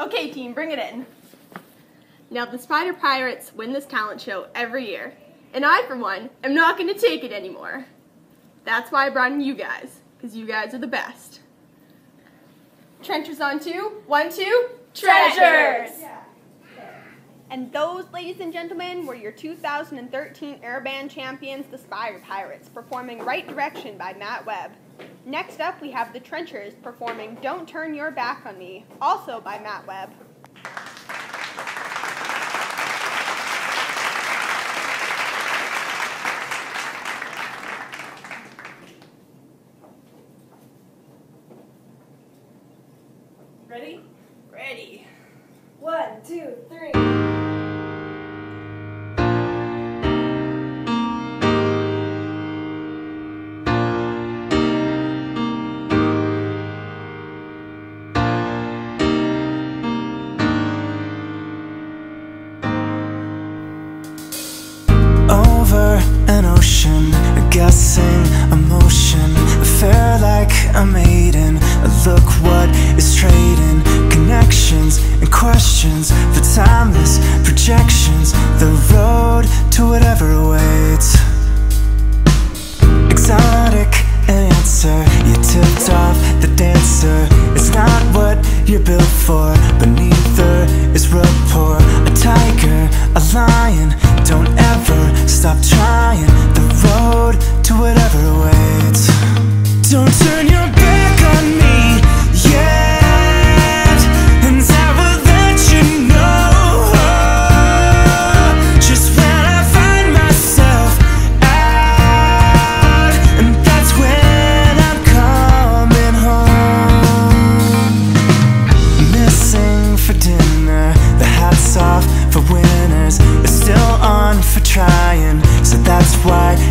Okay, team, bring it in. Now, the Spider Pirates win this talent show every year, and I, for one, am not going to take it anymore. That's why I brought in you guys, because you guys are the best. Trenchers on two, one, two, treasures! And those, ladies and gentlemen, were your 2013 Airband champions, the Spider Pirates, performing Right Direction by Matt Webb. Next up, we have the Trenchers performing Don't Turn Your Back on Me, also by Matt Webb. Ready? Ready. One, two, three. Guessing emotion. A fair like a maiden. Look what is trading connections and questions for timeless projections. The road to whatever awaits. Exotic answer, you tipped off the dancer. It's not what you're built for, but neither is rapport. A tiger, a lion, don't ever stop trying.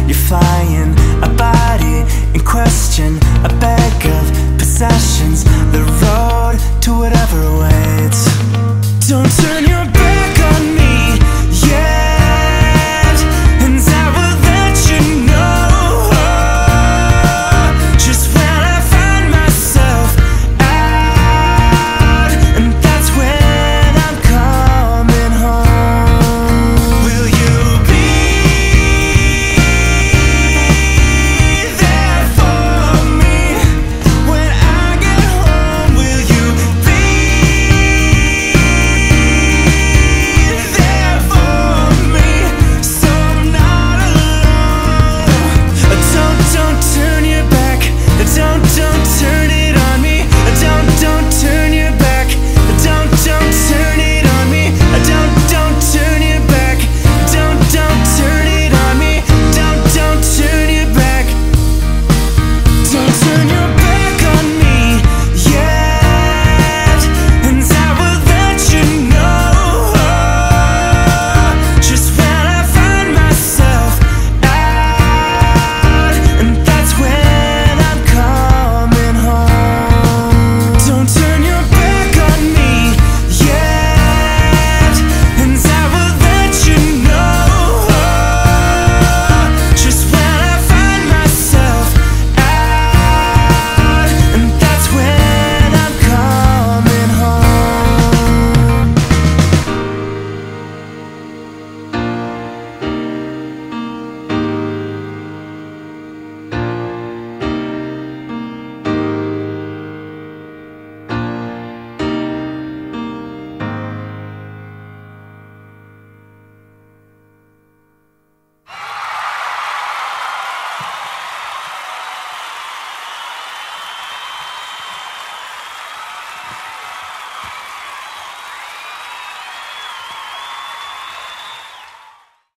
You're flying. A body in question, a bag of possessions. The road to turn